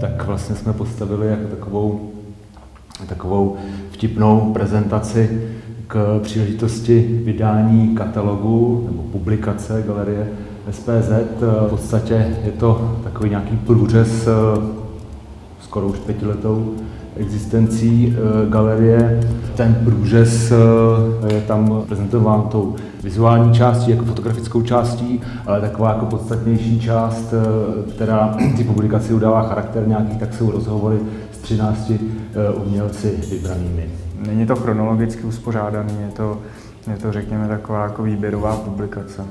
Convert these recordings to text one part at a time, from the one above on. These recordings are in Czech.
tak vlastně jsme postavili jako takovou, takovou vtipnou prezentaci k příležitosti vydání katalogu nebo publikace galerie SPZ. V podstatě je to takový nějaký průřez skoro už pětiletou existencí eh, galerie. Ten průřez eh, je tam prezentován tou vizuální částí, jako fotografickou částí, ale taková jako podstatnější část, eh, která ty publikaci udává charakter nějaký, tak jsou rozhovory s 13 umělci vybranými. Není to chronologicky uspořádaný, je to, je to řekněme taková jako výběrová publikace.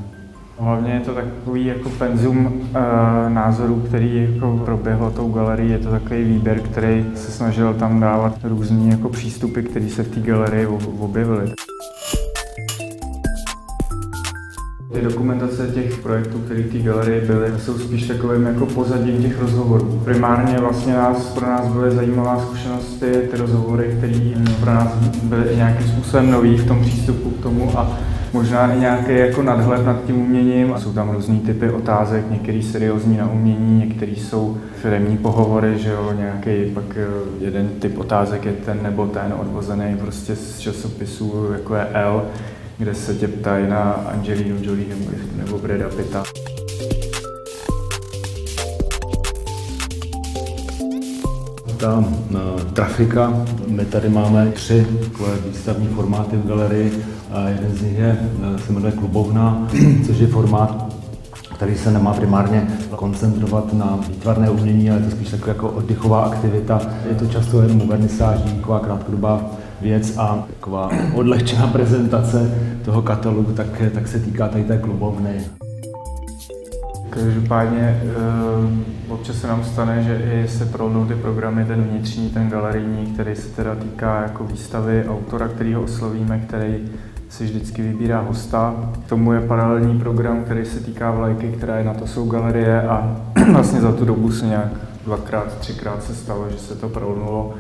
Hlavně je to takový jako penzum e, názorů, který jako proběhlo tou galerii. Je to takový výběr, který se snažil tam dávat různý jako přístupy, které se v té galerii objevily. Ty dokumentace těch projektů, které v té galerii byly, jsou spíš takovým jako pozadím těch rozhovorů. Primárně vlastně nás, pro nás byly zajímavá zkušenosti, ty rozhovory, které pro nás byly nějakým způsobem nový v tom přístupu k tomu a možná i nějaký jako nadhled nad tím uměním. Jsou tam různý typy otázek, některý seriózní na umění, některý jsou firmní pohovory, že jo, nějaký pak eh, jeden typ otázek je ten nebo ten odvozený prostě z časopisů, jako je L, kde se tě ptají na Angelinu Jolie nebo Breda Pitta. Ta uh, trafika. My tady máme tři výstavní formáty v galerii. A jeden z nich je, uh, se jmenuje Klubovna, což je formát, který se nemá primárně koncentrovat na výtvarné umění, ale je to spíš taková jako oddychová aktivita. Je to často jenom vernisážní, taková krátkodobá věc a taková odlehčená prezentace toho katalogu, tak, tak se týká tady té klubovny. Každopádně eh, občas se nám stane, že i se prolnou ty programy, ten vnitřní, ten galerijní, který se teda týká jako výstavy autora, který ho oslovíme, který si vždycky vybírá hosta. K tomu je paralelní program, který se týká vlajky, která je na to jsou galerie a vlastně za tu dobu se nějak dvakrát, třikrát se stalo, že se to prolnulo,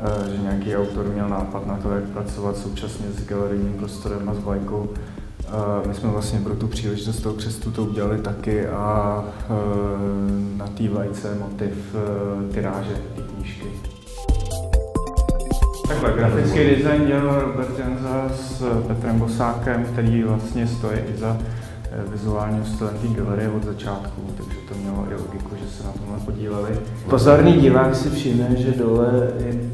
eh, že nějaký autor měl nápad na to, jak pracovat současně s galerijním prostorem a s vlajkou. My jsme vlastně pro tu příležitost toho křestu to udělali taky a e, na té vlajce motiv e, tyráže ty knížky. Takhle, grafický design dělal Robert Janza s Petrem Bosákem, který vlastně stojí i za e, vizuálním stylem té galerie od začátku, takže to mělo i logiku, že se na tomhle podíleli. Pozorný divák si všimne, že dole je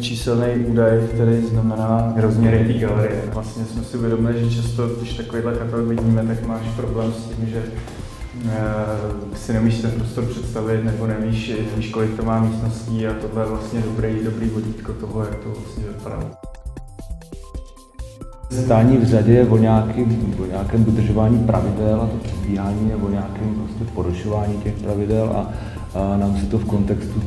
číselný údaj, který znamená rozměry té galerie. Vlastně jsme si uvědomili, že často, když takovýhle katalog vidíme, tak máš problém s tím, že uh, si nemíš ten prostor představit, nebo nevíš, nevíš, kolik to má místností a tohle je vlastně dobrý, dobrý vodítko toho, jak to vlastně vypadá. Stání v řadě je o nějakém, o nějakém dodržování pravidel a to předbíhání je o nějakém prostě porušování těch pravidel a, a nám se to v kontextu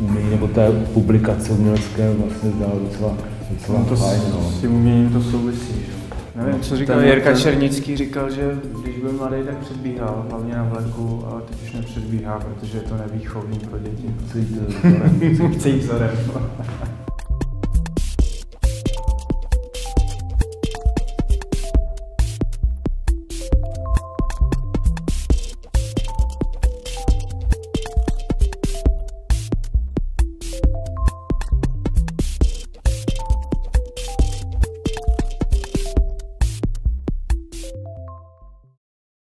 umění nebo té publikace umělecké vlastně zdálo docela, docela no to fajn. No. S tím uměním to souvisí, že? Nevím, co říkal ten, Jirka ten... Černický, říkal, že když byl mladý, tak předbíhal, hlavně na vleku, ale teď už nepředbíhá, protože je to nevýchovný pro děti. Chce jít vzorem. Chce jít vzorem.